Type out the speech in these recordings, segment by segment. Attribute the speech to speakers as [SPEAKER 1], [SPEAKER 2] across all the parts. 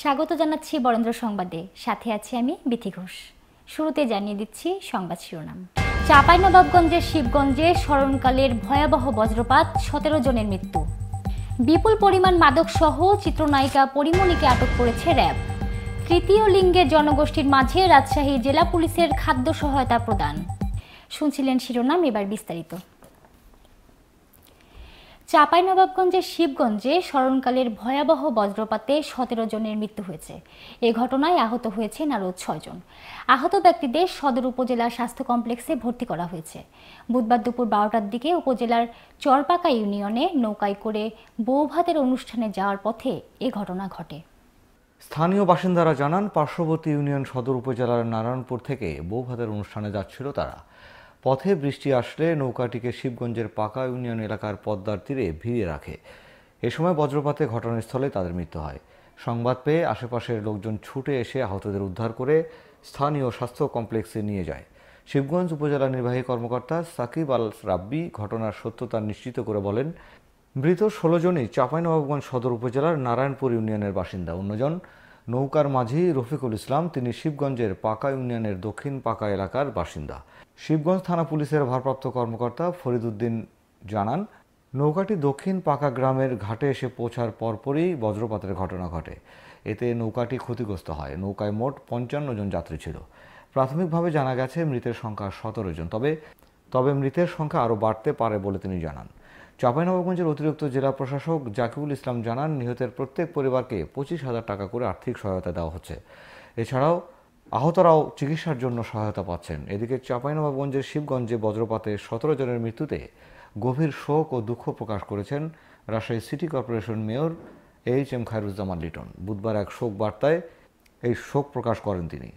[SPEAKER 1] স্বাগত জানাচ্ছি বরেন্দ্র সংবাদে। সাথে আছি আমি বিথি ঘোষ। শুরুতে জানিয়ে দিচ্ছি সংবাদ শিরোনাম। চাঁপাইনবাবগঞ্জের শিবগঞ্জে স্মরণকালের ভয়াবহ বজ্রপাত, সতেরো জনের মৃত্যু। বিপুল পরিমাণ মাদক সহ চিত্রনায়িকা পরিমণিকে আটক করেছে র্যাব। তৃতীয় লিঙ্গের জনগোষ্ঠীর মাঝে রাজশাহী জেলা পুলিশের খাদ্য সহায়তা প্রদান। শুনছিলেন শিরোনাম, এবার বিস্তারিত। চাঁপাইনবাবগঞ্জের শিবগঞ্জে স্মরণকালের ভয়াবহ বজ্রপাতে সতেরো জনের মৃত্যু হয়েছে। এ ঘটনায় আহত হয়েছেন আরও ছয়জন আহত ব্যক্তিদের সদর উপজেলা স্বাস্থ্য কমপ্লেক্সে ভর্তি করা হয়েছে। বুধবার দুপুর বারোটার দিকে উপজেলার চরপাকা ইউনিয়নে নৌকায় করে বৌভাতের অনুষ্ঠানে যাওয়ার পথে এ ঘটনা ঘটে।
[SPEAKER 2] স্থানীয় বাসিন্দারা জানান, পার্শ্ববর্তী ইউনিয়ন সদর উপজেলার নারায়ণপুর থেকে বৌভাতের অনুষ্ঠানে যাচ্ছিল তারা। পথে বৃষ্টি আসলে নৌকাটিকে শিবগঞ্জের পাকা ইউনিয়ন এলাকার পদ্মার তীরে ভিড়িয়ে রাখে। এ সময় বজ্রপাতে ঘটনাস্থলে তাদের মৃত্যু হয়। সংবাদ পেয়ে আশেপাশের লোকজন ছুটে এসে আহতদের উদ্ধার করে স্থানীয় স্বাস্থ্য কমপ্লেক্সে নিয়ে যায়। শিবগঞ্জ উপজেলা নির্বাহী কর্মকর্তা সাকিব আল রাব্বি ঘটনার সত্যতা নিশ্চিত করে বলেন, মৃত ষোলো জনই চাঁপাইনবাবগঞ্জ সদর উপজেলার নারায়ণপুর ইউনিয়নের বাসিন্দা। অন্যজন নৌকার মাঝি রফিকুল ইসলাম, তিনি শিবগঞ্জের পাকা ইউনিয়নের দক্ষিণ পাকা এলাকার বাসিন্দা। শিবগঞ্জ থানা পুলিশের ভারপ্রাপ্ত কর্মকর্তা ফরিদুদ্দিন জানান, নৌকাটি দক্ষিণ পাকা গ্রামের ঘাটে এসে পৌঁছার পরপরই বজ্রপাতের ঘটনা ঘটে। এতে নৌকাটি ক্ষতিগ্রস্ত হয়। নৌকায় মোট পঞ্চান্ন জন যাত্রী ছিল। প্রাথমিকভাবে জানা গেছে, মৃতের সংখ্যা সতেরো জন। তবে তবে মৃতের সংখ্যা আরও বাড়তে পারে বলে তিনি জানান। চাঁপাইনবাবগঞ্জের অতিরিক্ত জেলা প্রশাসক জাকিউল ইসলাম জানান, নিহতের প্রত্যেক পরিবারকে পঁচিশ হাজার টাকা করে আর্থিক সহায়তা দেওয়া হচ্ছে। এছাড়াও আহতরাও চিকিৎসার জন্য সহায়তা পাচ্ছেন। এদিকে চাঁপাইনবাবগঞ্জের শিবগঞ্জে বজ্রপাতে সতেরো জনের মৃত্যুতে গভীর শোক ও দুঃখ প্রকাশ করেছেন Rajshahi city corporation mayor H M Khairuzzaman Liton. বুধবার এক শোক বার্তায় এই শোক প্রকাশ করেন তিনি।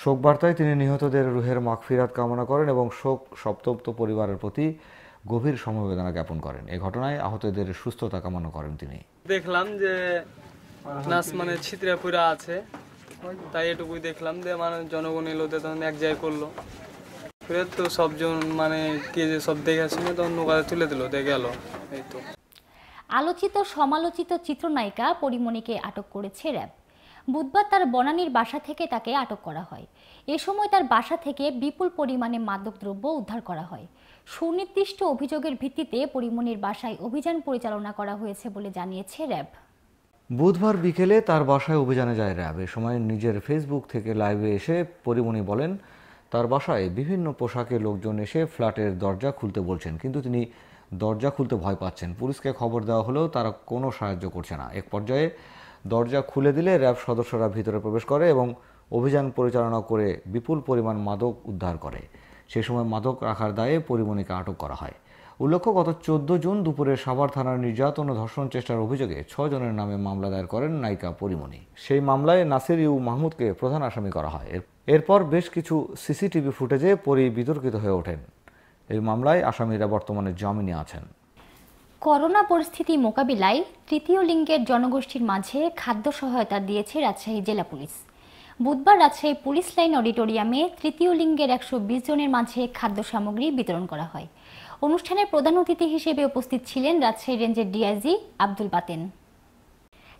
[SPEAKER 2] শোক বার্তায় তিনি নিহতদের রুহের মাগফিরাত কামনা করেন এবং শোক সপ্তপ্ত পরিবারের প্রতি গভীর সমবেদনা জ্ঞাপন করেন। এ ঘটনায় আহতদের সুস্থতা কামনা করেন তিনি।
[SPEAKER 3] দেখলাম যে নাচ মানে ছিত্রা পুরা আছে। তাই এটুকুই দেখলাম যে মানে জনগণ এলো তখন এক জায়গায় করল। করে তো সবজন মানে কে যে সব দেখে শুনে তখন নৌকাতে তুলে দিল দেখে গেল। এই তো।
[SPEAKER 1] আলোচিত সমালোচিত চিত্রনায়িকা পরিমণিকে আটক করেছে র্যাব। বুধবার তার বনানীর বাসা থেকে তাকে আটক করা হয়। এ সময় তার বাসা থেকে বিপুল পরিমাণে মাদকদ্রব্য উদ্ধার করা হয়। সুনির্দিষ্ট অভিযোগের ভিত্তিতে পরিমনির বাসায় অভিযান পরিচালনা করা হয়েছে বলে জানিয়েছে র্যাব।
[SPEAKER 2] বুধবার বিকেলে তার বাসায় অভিযানে যায় র্যাব। এ সময় নিজের ফেসবুক থেকে লাইভে এসে পরিমণি বলেন, তার বাসায় বিভিন্ন পোশাকে লোকজন এসে ফ্ল্যাটের দরজা খুলতে বলছেন, কিন্তু তিনি দরজা খুলতে ভয় পাচ্ছেন। পুলিশকে খবর দেওয়া হলেও তারা কোনো সাহায্য করছে না। এক পর্যায়ে দরজা খুলে দিলে র্যাব সদস্যরা ভিতরে প্রবেশ করে এবং অভিযান পরিচালনা করে বিপুল পরিমাণ মাদক উদ্ধার করে। সে সময় মাদক রাখার দায়ে পরিমণিকে আটক করা হয়। উল্লেখ্য, গত চোদ্দ জুন দুপুরে সাভার থানার নির্যাতন ও ধর্ষণ চেষ্টার অভিযোগে ছজনের নামে মামলা দায়ের করেন নায়িকা পরিমণি। সেই মামলায় নাসির ইউ মাহমুদকে প্রধান আসামি করা হয়। এর- এরপর বেশ কিছু সিসিটিভি ফুটেজে পরি বিতর্কিত হয়ে ওঠেন। এই মামলায় আসামিরা বর্তমানে জামিনে আছেন।
[SPEAKER 1] করোনা পরিস্থিতি মোকাবিলায় তৃতীয় লিঙ্গের জনগোষ্ঠীর মাঝে খাদ্য সহায়তা দিয়েছে রাজশাহী জেলা পুলিশ। বুধবার রাজশাহী পুলিশ লাইন অডিটোরিয়ামে তৃতীয় লিঙ্গের একশো বিশ জনের মাঝে খাদ্য সামগ্রী বিতরণ করা হয়। অনুষ্ঠানে প্রধান অতিথি হিসেবে উপস্থিত ছিলেন রাজশাহী রেঞ্জের ডিআইজি আব্দুল বাতেন।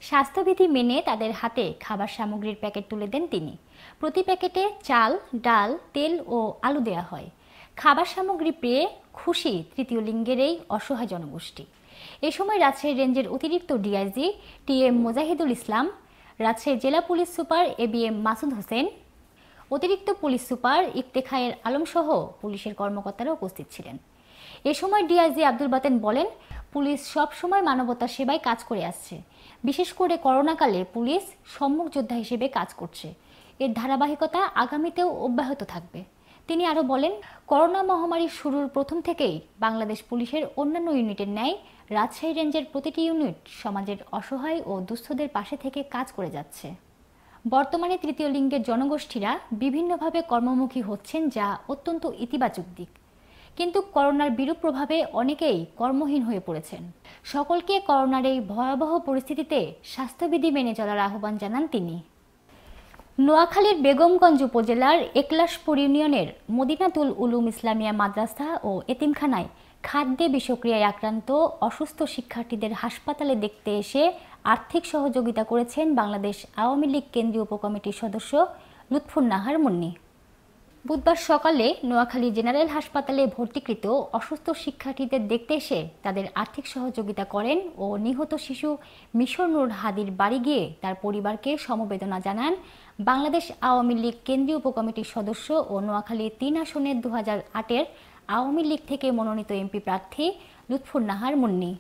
[SPEAKER 1] স্বাস্থ্যবিধি মেনে তাদের হাতে খাবার সামগ্রীর প্যাকেট তুলে দেন তিনি। প্রতি প্যাকেটে চাল, ডাল, তেল ও আলু দেয়া হয়। খাবার সামগ্রী পেয়ে খুশি তৃতীয় লিঙ্গের এই অসহায় জনগোষ্ঠী। এ সময় রাজশাহী রেঞ্জের অতিরিক্ত DIG T M Mozahidul Islam Rajshahi জেলা police super A B M Masud Hossain, অতিরিক্ত পুলিশ সুপার ইফতেখায়ের আলমসহ পুলিশের কর্মকর্তারা উপস্থিত ছিলেন। এ সময় ডিআইজি আব্দুল বাতেন বলেন, পুলিশ সব সময় মানবতার সেবায় কাজ করে আসছে। বিশেষ করে করোনাকালে পুলিশ সম্মুখ যোদ্ধা হিসেবে কাজ করছে। এর ধারাবাহিকতা আগামীতেও অব্যাহত থাকবে। তিনি আরও বলেন, করোনা মহামারীর শুরুর প্রথম থেকেই বাংলাদেশ পুলিশের অন্যান্য ইউনিটের ন্যায় রাজশাহী রেঞ্জের প্রতিটি ইউনিট সমাজের অসহায় ও দুস্থদের পাশে থেকে কাজ করে যাচ্ছে। বর্তমানে তৃতীয় লিঙ্গের জনগোষ্ঠীরা বিভিন্নভাবে কর্মমুখী হচ্ছেন যা অত্যন্ত ইতিবাচক দিক। কিন্তু করোনার বিরূপ প্রভাবে অনেকেই কর্মহীন হয়ে পড়েছেন। সকলকে করোনার এই ভয়াবহ পরিস্থিতিতে স্বাস্থ্যবিধি মেনে চলার আহ্বান জানান তিনি। নোয়াখালীর বেগমগঞ্জ উপজেলার একলাশপুর ইউনিয়নের মদিনাতুল উলুম ইসলামিয়া মাদ্রাসা ও এতিমখানায় খাদ্যে বিষক্রিয়ায় আক্রান্ত অসুস্থ শিক্ষার্থীদের হাসপাতালে দেখতে এসে আর্থিক সহযোগিতা করেছেন বাংলাদেশ আওয়ামী লীগ কেন্দ্রীয় উপকমিটির সদস্য লুৎফুন নাহার মুন্নি। বুধবার সকালে নোয়াখালী জেনারেল হাসপাতালে ভর্তিকৃত অসুস্থ শিক্ষার্থীদের দেখতে এসে তাদের আর্থিক সহযোগিতা করেন ও নিহত শিশু মিশর নুর হাদির বাড়ি গিয়ে তার পরিবারকে সমবেদনা জানান বাংলাদেশ আওয়ামী লীগ কেন্দ্রীয় উপকমিটির সদস্য ও নোয়াখালী তিন আসনের দু হাজার আটের আওয়ামী লীগ থেকে মনোনীত এমপি প্রার্থী লুৎফুর নাহার মুন্নি।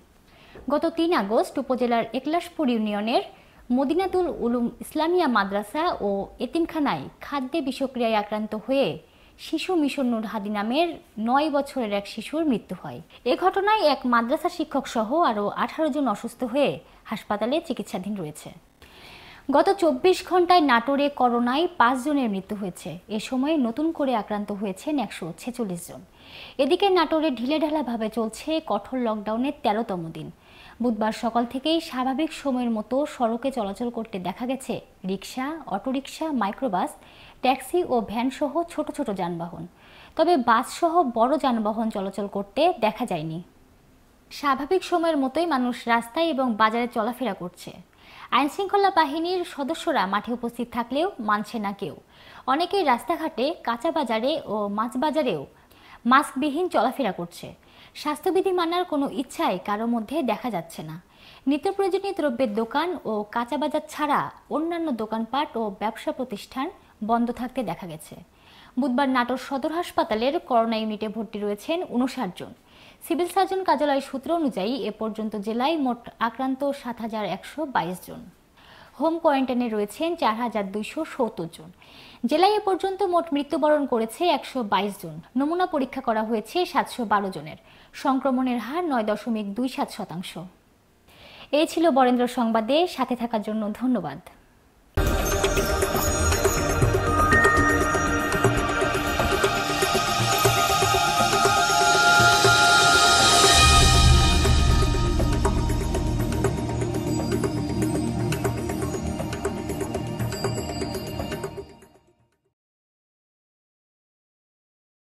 [SPEAKER 1] গত তিন আগস্ট উপজেলার একলাশপুর ইউনিয়নের মদিনাতুল উলুম ইসলামিয়া মাদ্রাসা ও এতিমখানায় খাদ্যে বিষক্রিয়ায় আক্রান্ত হয়ে শিশু মিশন নূর হাদি নামের নয় বছরের এক শিশুর মৃত্যু হয়। এ ঘটনায় এক মাদ্রাসা শিক্ষক সহ আরও আঠারো জন অসুস্থ হয়ে হাসপাতালে চিকিৎসাধীন রয়েছে। গত চব্বিশ ঘন্টায় নাটোরে করোনায় পাঁচ জনের মৃত্যু হয়েছে। এ সময়ে নতুন করে আক্রান্ত হয়েছেন একশো ছেচল্লিশ জন। এদিকে নাটোরে ঢিলেঢালাভাবে চলছে কঠোর লকডাউনের তেরোতম দিন। বুধবার সকাল থেকেই স্বাভাবিক সময়ের মতো সড়কে চলাচল করতে দেখা গেছে রিক্সা অটোরিকশা, মাইক্রোবাস, ট্যাক্সি ও ভ্যানসহ ছোট ছোট যানবাহন। তবে বাসসহ বড় যানবাহন চলাচল করতে দেখা যায়নি। স্বাভাবিক সময়ের মতোই মানুষ রাস্তায় এবং বাজারে চলাফেরা করছে। আইনশৃঙ্খলা বাহিনীর সদস্যরা মাঠে উপস্থিত থাকলেও মানছে না কেউ। অনেকেই রাস্তাঘাটে, কাঁচা বাজারে ও মাছ বাজারেও মাস্কবিহীন চলাফেরা করছে। স্বাস্থ্যবিধি মানার কোনো ইচ্ছাই কারও মধ্যে দেখা যাচ্ছে না। নিত্য প্রয়োজনীয় দ্রব্যের দোকান ও কাঁচা বাজার ছাড়া অন্যান্য দোকানপাট ও ব্যবসা প্রতিষ্ঠান বন্ধ থাকতে দেখা গেছে। বুধবার নাটোর সদর হাসপাতালের করোনা ইউনিটে ভর্তি রয়েছেন উনষাট জন। সিভিল সার্জন কার্যালয় সূত্র অনুযায়ী এ পর্যন্ত জেলায় মোট আক্রান্ত সাত হাজার একশো বাইশ জন। হোম কোয়ারেন্টাইনে রয়েছেন চার হাজার দুইশো সত্তর জন। জেলায় এ পর্যন্ত মোট মৃত্যুবরণ করেছে একশো বাইশ জন। নমুনা পরীক্ষা করা হয়েছে সাতশো বারো জনের। সংক্রমণের হার নয় দশমিক দুই সাত শতাংশ। এই ছিল বরেন্দ্র সংবাদে। সাথে থাকার জন্য ধন্যবাদ।